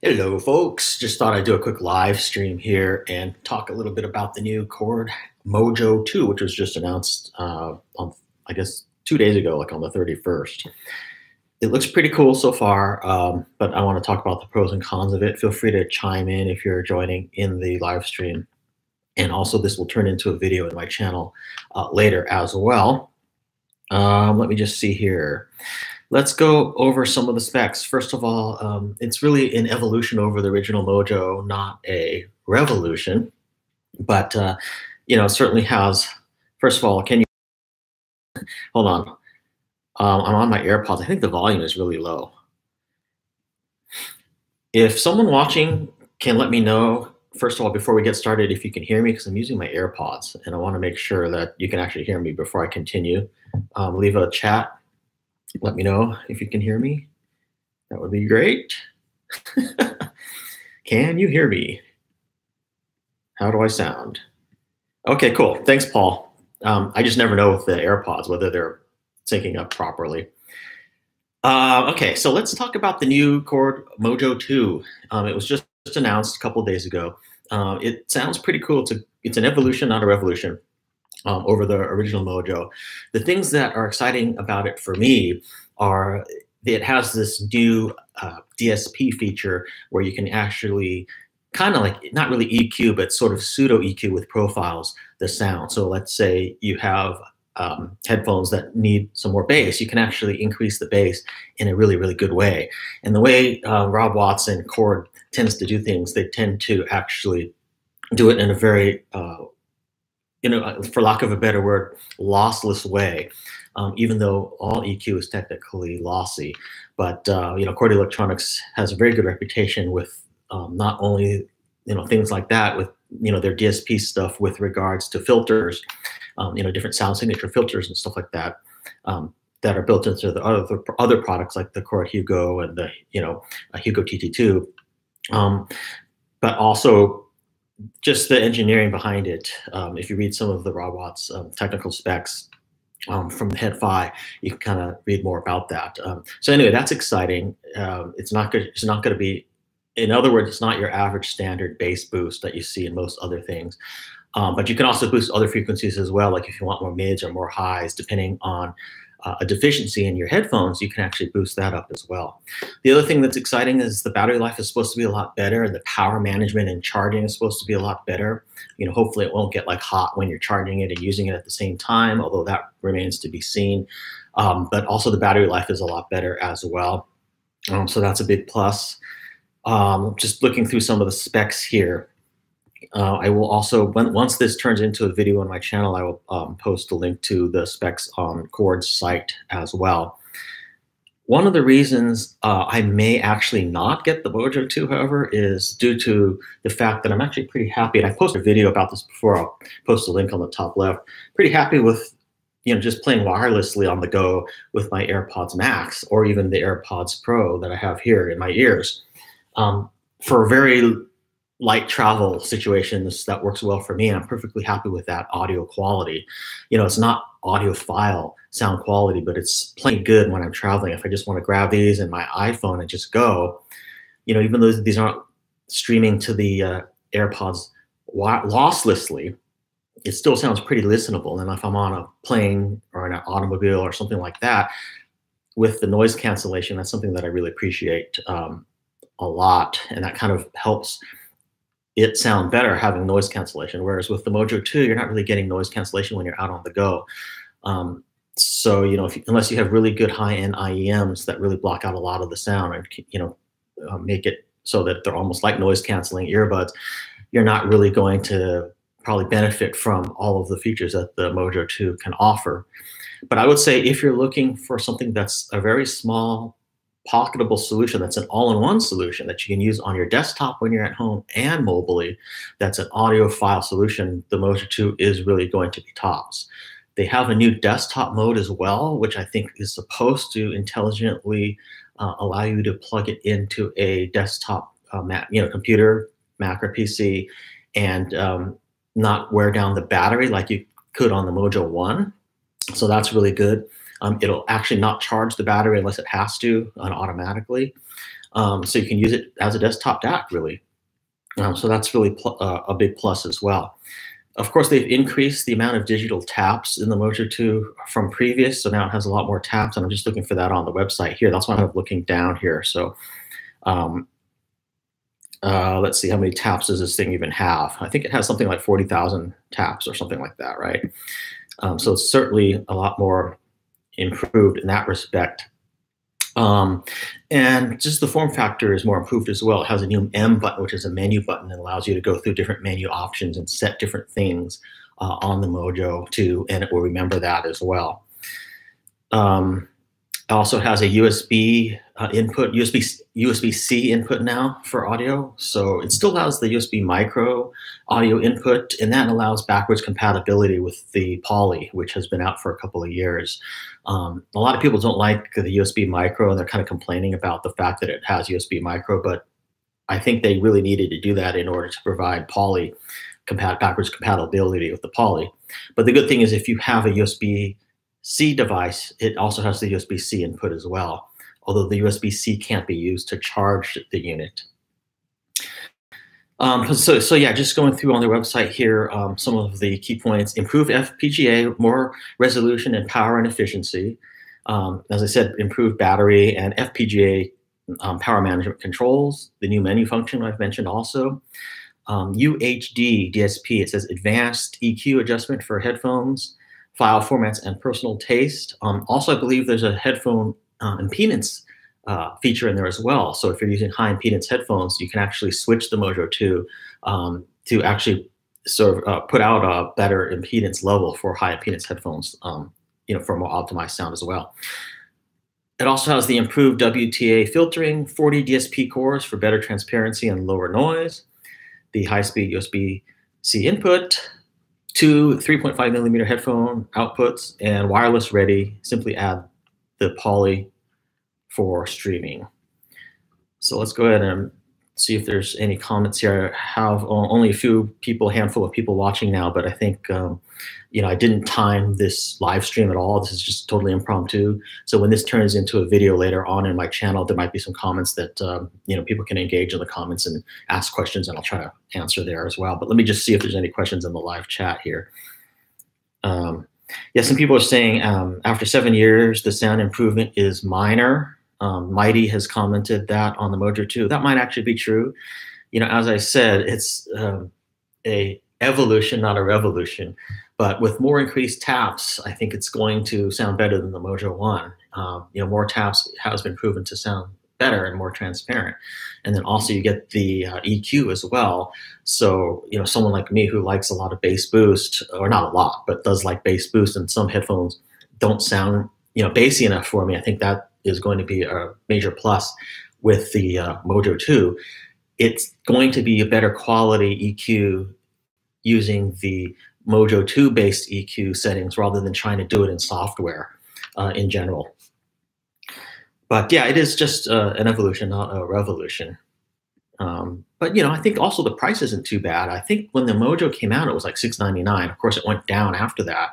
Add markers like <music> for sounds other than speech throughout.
Hello, folks. Just thought I'd do a quick live stream here and talk a little bit about the new Chord Mojo 2, which was just announced uh, on, I guess, two days ago, like on the 31st. It looks pretty cool so far, um, but I want to talk about the pros and cons of it. Feel free to chime in if you're joining in the live stream. And also, this will turn into a video in my channel uh, later as well. Um, let me just see here. Let's go over some of the specs. First of all, um, it's really an evolution over the original Mojo, not a revolution. But uh, you know, certainly has. First of all, can you hold on? Um, I'm on my AirPods. I think the volume is really low. If someone watching can let me know, first of all, before we get started, if you can hear me, because I'm using my AirPods and I want to make sure that you can actually hear me before I continue. Um, leave a chat let me know if you can hear me. That would be great. <laughs> can you hear me? How do I sound? Okay, cool. Thanks, Paul. Um, I just never know with the AirPods whether they're syncing up properly. Uh, okay, so let's talk about the new Chord Mojo 2. Um, it was just, announced a couple days ago. Uh, it sounds pretty cool. It's, a, it's an evolution, not a revolution um, over the original Mojo. The things that are exciting about it for me are it has this new uh, DSP feature where you can actually kind of like not really EQ, but sort of pseudo EQ with profiles the sound. So let's say you have um, headphones that need some more bass, you can actually increase the bass in a really, really good way. And the way uh, Rob Watson Chord tends to do things, they tend to actually do it in a very uh, you know, uh, for lack of a better word, lossless way. Um, even though all EQ is technically lossy, but uh, you know, Chord Electronics has a very good reputation with um, not only you know things like that with you know their DSP stuff with regards to filters, um, you know, different sound signature filters and stuff like that. Um, that are built into the other other products like the Chord Hugo and the you know Hugo TT2, um, but also just the engineering behind it. Um, if you read some of the Rob Watts um, technical specs um, from the Head Fi, you can kind of read more about that. Um, so anyway, that's exciting. Um, it's not good. It's not going to be, in other words, it's not your average standard bass boost that you see in most other things. Um, but you can also boost other frequencies as well, like if you want more mids or more highs, depending on uh, a deficiency in your headphones, you can actually boost that up as well. The other thing that's exciting is the battery life is supposed to be a lot better and the power management and charging is supposed to be a lot better. You know, hopefully it won't get like hot when you're charging it and using it at the same time, although that remains to be seen. Um, but also the battery life is a lot better as well. Um, so that's a big plus. Um, just looking through some of the specs here, uh, I will also, when, once this turns into a video on my channel, I will um, post a link to the specs on Chord's site as well. One of the reasons uh, I may actually not get the Mojo 2, however, is due to the fact that I'm actually pretty happy, and I posted a video about this before, I'll post a link on the top left, pretty happy with you know, just playing wirelessly on the go with my AirPods Max or even the AirPods Pro that I have here in my ears. Um, for a very light travel situations that works well for me and i'm perfectly happy with that audio quality. You know it's not audiophile sound quality but it's plenty good when i'm traveling. If i just want to grab these and my iphone and just go you know even though these aren't streaming to the uh, airpods losslessly it still sounds pretty listenable. And if i'm on a plane or in an automobile or something like that with the noise cancellation that's something that i really appreciate um, a lot. And that kind of helps it sound better having noise cancellation. Whereas with the Mojo 2, you're not really getting noise cancellation when you're out on the go. Um, so, you know, if, unless you have really good high-end IEMs that really block out a lot of the sound and, you know, uh, make it so that they're almost like noise canceling earbuds, you're not really going to probably benefit from all of the features that the Mojo 2 can offer. But I would say if you're looking for something that's a very small pocketable solution that's an all-in-one solution that you can use on your desktop when you're at home and mobilely that's an audiophile solution the mojo 2 is really going to be tops. They have a new desktop mode as well which i think is supposed to intelligently uh, allow you to plug it into a desktop uh, Mac, you know computer mac or pc and um, not wear down the battery like you could on the mojo 1 so that's really good Um, it'll actually not charge the battery unless it has to uh, automatically. Um, so you can use it as a desktop DAC, really. Um, so that's really uh, a big plus as well. Of course, they've increased the amount of digital taps in the Mojo 2 from previous, so now it has a lot more taps, and I'm just looking for that on the website here. That's why I'm looking down here. So um, uh, let's see, how many taps does this thing even have? I think it has something like 40,000 taps or something like that, right? Um, so it's certainly a lot more improved in that respect. Um, and just the form factor is more improved as well. It has a new M button, which is a menu button that allows you to go through different menu options and set different things uh, on the Mojo 2, and it will remember that as well. Um, also has a USB uh, input, USB USB C input now for audio. So it still has the USB micro audio input, and that allows backwards compatibility with the Poly, which has been out for a couple of years. Um, a lot of people don't like the USB micro, and they're kind of complaining about the fact that it has USB micro, but I think they really needed to do that in order to provide Poly compat backwards compatibility with the Poly. But the good thing is if you have a USB C device, it also has the USB-C input as well, although the USB-C can't be used to charge the unit. Um, so, so yeah, just going through on their website here, um, some of the key points, improve FPGA, more resolution and power and efficiency. Um, as I said, improved battery and FPGA um, power management controls, the new menu function I've mentioned also. UHD um, DSP, it says advanced EQ adjustment for headphones, file formats and personal taste. Um, also, I believe there's a headphone uh, impedance uh, feature in there as well. So if you're using high impedance headphones, you can actually switch the Mojo 2 um, to actually sort of uh, put out a better impedance level for high impedance headphones, um, you know, for more optimized sound as well. It also has the improved WTA filtering, 40 DSP cores for better transparency and lower noise, the high-speed USB-C input, two 3.5 millimeter headphone outputs and wireless ready. Simply add the Poly for streaming. So let's go ahead and see if there's any comments here. I have only a few people, handful of people watching now, but I think, um, you know, I didn't time this live stream at all. This is just totally impromptu. So when this turns into a video later on in my channel, there might be some comments that, um, you know, people can engage in the comments and ask questions and I'll try to answer there as well. But let me just see if there's any questions in the live chat here. Um, yeah, some people are saying um, after seven years, the sound improvement is minor. Um, Mighty has commented that on the Mojo 2. That might actually be true. You know, as I said, it's um, a evolution, not a revolution. But with more increased taps, I think it's going to sound better than the Mojo 1. Um, you know, more taps has been proven to sound better and more transparent. And then also you get the uh, EQ as well. So, you know, someone like me who likes a lot of bass boost, or not a lot, but does like bass boost, and some headphones don't sound, you know, bassy enough for me. I think that is going to be a major plus with the uh, Mojo 2. It's going to be a better quality EQ using the Mojo 2 based EQ settings rather than trying to do it in software uh, in general. But yeah, it is just uh, an evolution, not a revolution. Um, but you know, I think also the price isn't too bad. I think when the Mojo came out, it was like six ninety nine. Of course, it went down after that,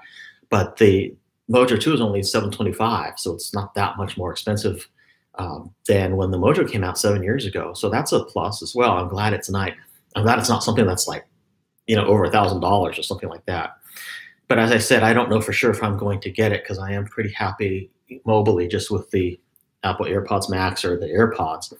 but the Mojo 2 is only 725, so it's not that much more expensive um, than when the Mojo came out seven years ago. So that's a plus as well. I'm glad it's not. I'm glad it's not something that's like, you know, over a thousand dollars or something like that. But as I said, I don't know for sure if I'm going to get it because I am pretty happy mobily just with the Apple AirPods Max or the AirPods.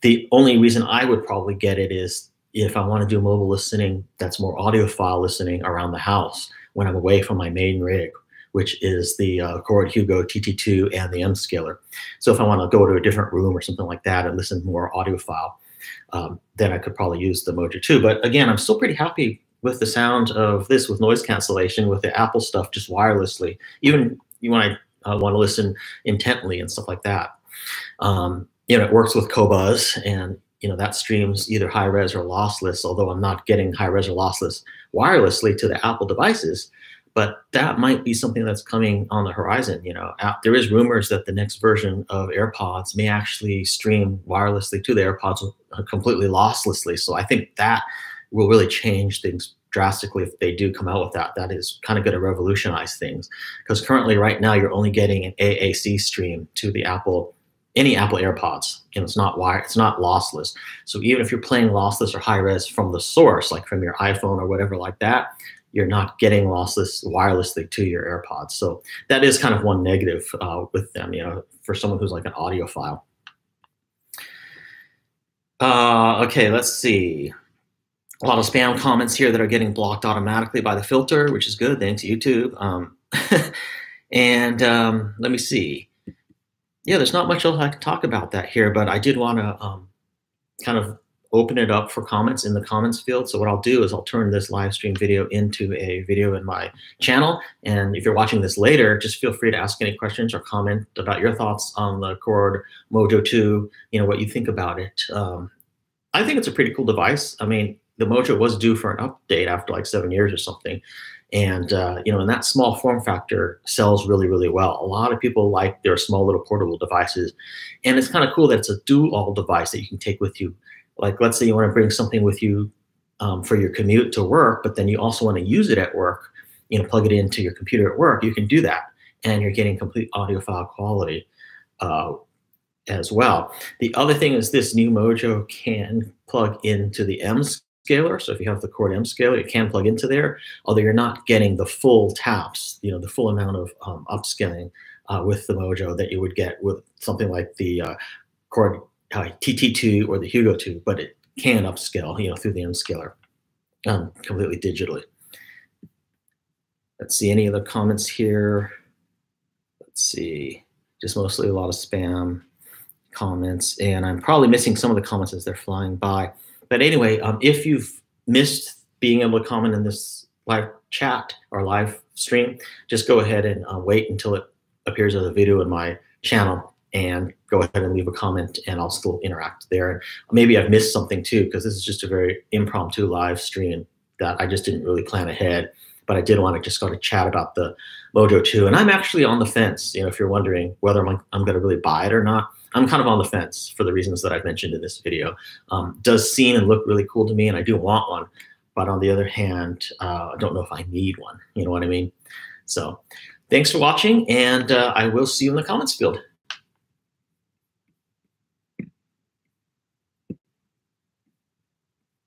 The only reason I would probably get it is if I want to do mobile listening that's more audiophile listening around the house when I'm away from my main rig which is the uh, Hugo TT2 and the M scaler. So if I want to go to a different room or something like that and listen more audiophile, um, then I could probably use the Mojo 2. But again, I'm still pretty happy with the sound of this with noise cancellation with the Apple stuff just wirelessly, even when I uh, want to listen intently and stuff like that. Um, you know, it works with Qobuz and you know that streams either high res or lossless. Although I'm not getting high res or lossless wirelessly to the Apple devices, but that might be something that's coming on the horizon. You know, there is rumors that the next version of AirPods may actually stream wirelessly to the AirPods completely losslessly. So I think that will really change things drastically if they do come out with that. That is kind of going to revolutionize things because currently, right now, you're only getting an AAC stream to the Apple any Apple AirPods. You know, it's not wire, it's not lossless. So even if you're playing lossless or high res from the source, like from your iPhone or whatever like that, you're not getting lossless wirelessly to your AirPods. So that is kind of one negative uh, with them, you know, for someone who's like an audiophile. Uh, okay, let's see. A lot of spam comments here that are getting blocked automatically by the filter, which is good. Thanks, YouTube. Um, <laughs> and um, let me see. Yeah, there's not much else I can talk about that here, but I did want to um, kind of open it up for comments in the comments field. So what I'll do is I'll turn this live stream video into a video in my channel. And if you're watching this later, just feel free to ask any questions or comment about your thoughts on the Chord Mojo 2, you know, what you think about it. Um, I think it's a pretty cool device. I mean, the Mojo was due for an update after like seven years or something. And, uh, you know, and that small form factor sells really, really well. A lot of people like their small little portable devices. And it's kind of cool that it's a do all device that you can take with you like let's say you want to bring something with you um, for your commute to work, but then you also want to use it at work, you know, plug it into your computer at work, you can do that. And you're getting complete audiophile quality uh, as well. The other thing is this new Mojo can plug into the M scaler. So if you have the Chord M scaler, it can plug into there, although you're not getting the full taps, you know, the full amount of um, upscaling uh, with the Mojo that you would get with something like the uh, Chord uh, TT2 or the Hugo 2, but it can upscale, you know, through the M scaler um, completely digitally. Let's see any other comments here. Let's see, just mostly a lot of spam comments, and I'm probably missing some of the comments as they're flying by. But anyway, um, if you've missed being able to comment in this live chat or live stream, just go ahead and uh, wait until it appears as a video in my channel and go ahead and leave a comment and I'll still interact there. And maybe I've missed something too, because this is just a very impromptu live stream that I just didn't really plan ahead. But I did want to just go to chat about the Mojo 2. And I'm actually on the fence, you know, if you're wondering whether I'm, I'm going to really buy it or not. I'm kind of on the fence for the reasons that I've mentioned in this video. Um, does seem and look really cool to me, and I do want one. But on the other hand, uh, I don't know if I need one. You know what I mean? So thanks for watching, and uh, I will see you in the comments field.